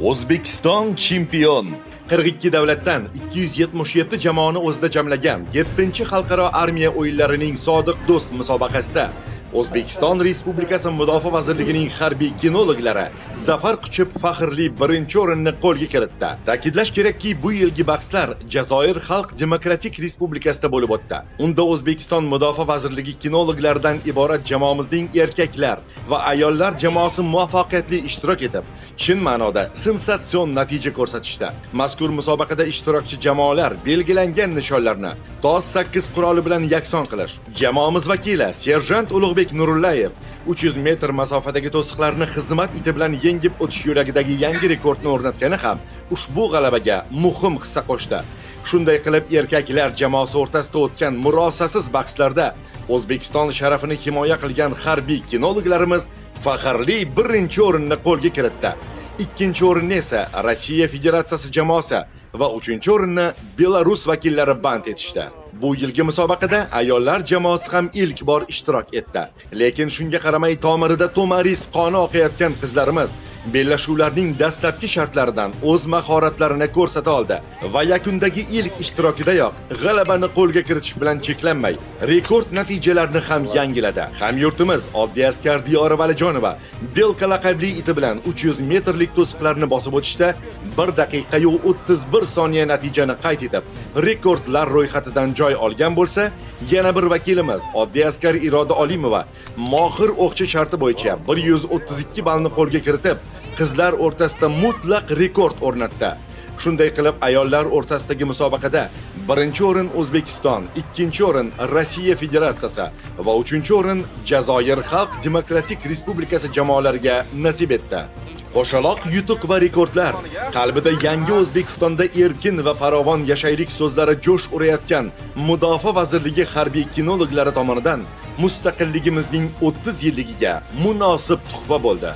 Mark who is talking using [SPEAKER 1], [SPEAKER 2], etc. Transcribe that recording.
[SPEAKER 1] O'zbekiston chempion.
[SPEAKER 2] 42 davlatdan 277 jamoani o'zida jamlagan 7 xalqaro armiya o'yinlarining sodiq do'st musobaqasida O'zbekiston Respublikasi Mudofaa vazirligining harbiy kinologlari zafar quchib faxrli birinchi o'rinni qo'lga kiritdi. Ta'kidlash kerakki, bu yilgi bahslar Jazoir Xalq Demokratik Respublikasida bo'lib o'tdi. Unda O'zbekiston Mudofaa vazirligi kinologlaridan iborat jamoamizning erkaklar va ayollar jamoasi muvaffaqiyatli ishtirok etib, chin ma'noda sensatsion natija ko'rsatishdi. Mazkur musobaqada ishtirokchi jamoalar belgilangan nishonlarni TOS sakkiz quroli bilan yakson qilish. Jamoamiz vakili serjant Ulug'bek Nurullayev 300 metr masofadagi to'siqlarni xizmat iti bilan yengib o'tish yo'lagidagi yangi rekordni o'rnatgani ham ushbu g'alabaga muhim hissa qo'shdi. Shunday qilib erkaklar jamoasi o'rtasida o'tgan murosasiz bahslarda O'zbekiston sharafini himoya qilgan harbiy kinologlarimiz faxrli birinchi o'rinni qo'lga kiritdi. Ikkinchi o'rinni esa Rossiya Federatsiyasi jamoasi va uchinchi o'rinni Belarus vakillari band etishdi. Bu yilgi musobaqada ayollar jamoasi ham ilk bor ishtirok etdi. Lekin shunga qaramay tomirida to'maris qoni oqayotgan qizlarimiz bellashuvlarning dastlabki shartlaridan o'z mahoratlarini ko'rsata oldi va yakundagi ilk ishtirokidayoq g'alabani qo'lga kiritish bilan cheklanmay, rekord natijalarni ham yangiladi. Hamyurtimiz oddiy askar Diyora Valijonova Belka laqabli iti bilan 300 metrlik to'siqlarni bosib o'tishda 1 daqiqa yu 31 soniya natijani qayd etib, rekordlar ro'yxatidan joy olgan bo'lsa, yana bir vakilimiz oddiy askar Iroda Olimova mohir o'qchi sharti bo'yicha 132 ballni qo'lga kiritib, qizlar o'rtasida mutlaq rekord o'rnatdi. Shunday qilib ayollar o'rtasidagi musobaqada birinchi o'rin O'zbekiston, ikkinchi o'rin Rossiya Federatsiyasi va uchinchi o'rin Jazoir Xalq Demokratik Respublikasi jamoalariga nasib etdi. Qo'shaloq yutuq va rekordlar qalbida yangi O'zbekistonda erkin va farovon yashaylik so'zlari jo'sh urayotgan Mudofaa vazirligi harbiy kinologlari tomonidan mustaqilligimizning 30 yilligiga munosib tuhfa bo'ldi.